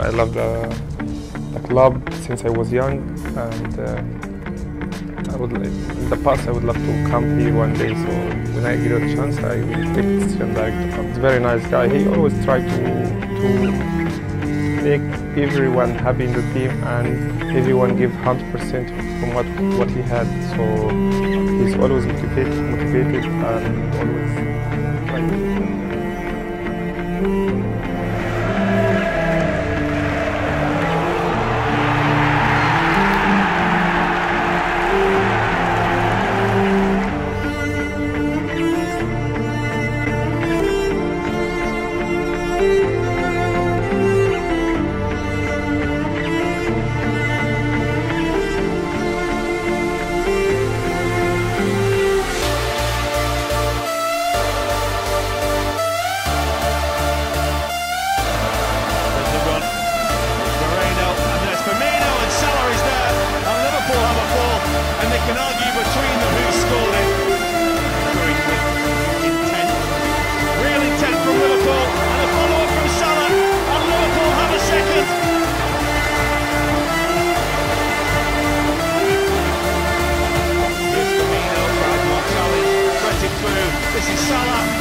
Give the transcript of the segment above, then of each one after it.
I love the, the club since I was young, and uh, I would like, in the past I would love to come here one day. So when I get a chance, I will take direct to come. He's a very nice guy. He always try to to make everyone happy in the team and everyone give 100% from what what he had. So he's always motivated, motivated and always.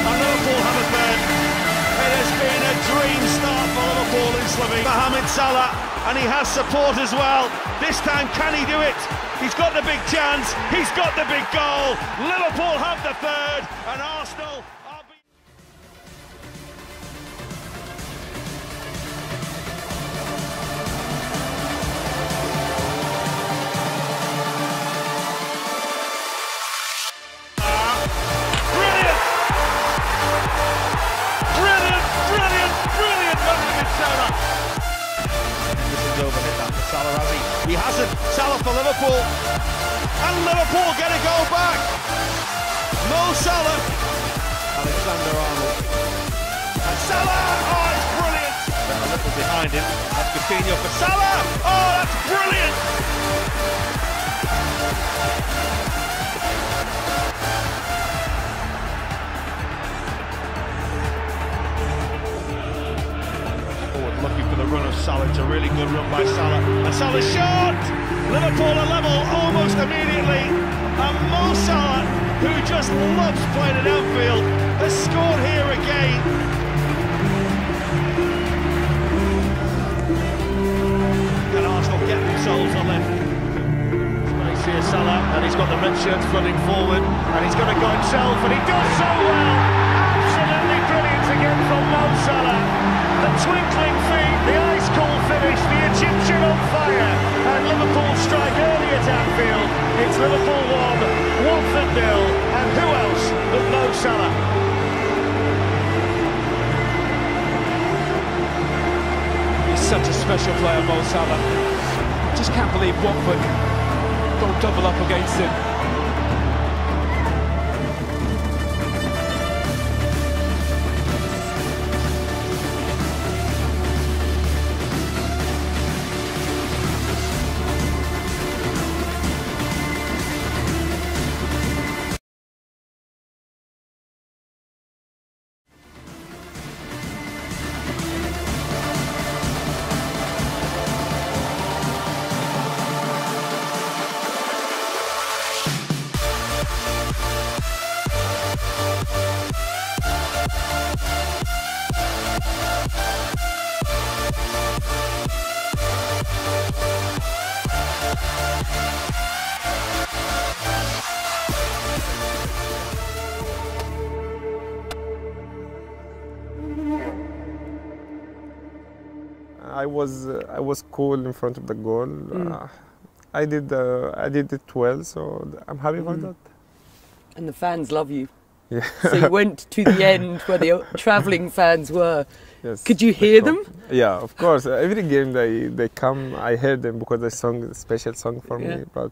And Liverpool have a third. It has been a dream start for Liverpool in Slovenia. Mohamed Salah, and he has support as well. This time, can he do it? He's got the big chance. He's got the big goal. Liverpool have the third, and Arsenal Salah, has he? He hasn't. Salah for Liverpool. And Liverpool get a goal back. Mo Salah. Alexander Arnold. And Salah! Oh, it's brilliant! A little behind him. That's Coutinho for Salah! Oh, that's brilliant! Run of Salah. It's a really good run by Salah. And Salah's shot! Liverpool are level almost immediately. And Mo Salah, who just loves playing at Anfield, has scored here again. Can Arsenal get themselves a left? Space here, Salah, and he's got the red shirts running forward, and he's going to go himself, and he does so well! It's Liverpool 1, Watford nil, and who else but Mo Salah? He's such a special player, Mo Salah. Just can't believe Watford don't double up against him. I was uh, I was cool in front of the goal. Uh, I did uh, I did it well, so I'm happy about that. And the fans love you. Yeah. So you went to the end where the travelling fans were. yes. Could you hear them? Yeah, of course. Every game they they come, I hear them because they sung a special song for Yeah. me. But